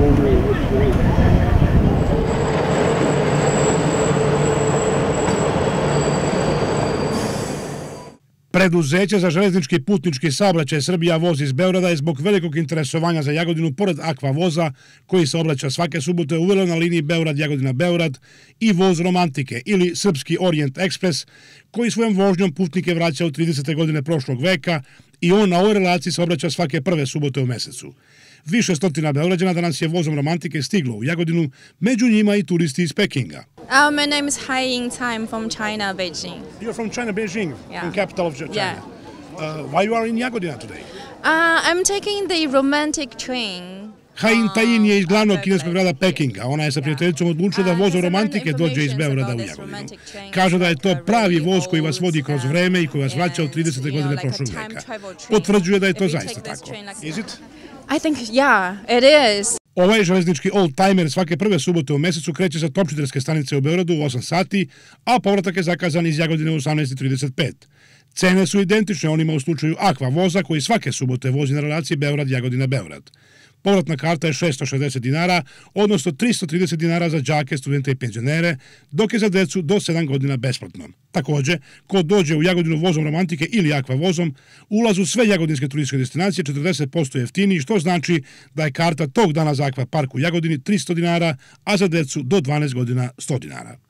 Thank you. Preduzeće za železnički putnički saobraćaj Srbija voz iz Beograda je zbog velikog interesovanja za Jagodinu pored Akva voza koji se obraća svake subote uvelo na liniji Beograd-Jagodina-Beograd i voz Romantike ili Srpski Orient Express koji svojom vožnjom putnike vraća u 30. godine prošlog veka i on na ovoj relaciji se obraća svake prve subote u mesecu. Više stotina Beograđana danas je vozom Romantike stiglo u Jagodinu, među njima i turisti iz Pekinga. Uh, my name is Hai Ying Time from China, Beijing. You're from China, Beijing, Yeah. in capital of China. Yeah. Uh, why you are in Jagodina today? Uh, I'm taking the romantic train. Hain Tajin je iz glavnog Uh, kineskog grada Pekinga. Ona je sa prijateljicom odlučila da Uh, voz romantike dođe iz Beograda u Jagodinu. Kaže da je to pravi voz koji vas vodi kroz vreme i koji vas vraća u 30. you godine prošlog veka. Potvrđuje da je to zaista tako. Is it? I think, yeah, it is. Ovaj železnički old-timer svake prve subote u mesecu kreće sa topčiterske stanice u Beogradu u 8 sati, a povratak je zakazan iz Jagodine u 18.35. Cene su identične onima u slučaju Aqua voza koji svake subote vozi na relaciji Beograd-Jagodina-Beograd. Povratna karta je 660 dinara, odnosno 330 dinara za džake, studente i penzionere, dok je za decu do 7 godina besplatno. Također, ko dođe u Jagodinu vozom romantike ili akva vozom, ulaz u sve jagodinske turističke destinacije 40% jeftiniji, što znači da je karta tog dana za akva park u Jagodini 300 dinara, a za decu do 12 godina 100 dinara.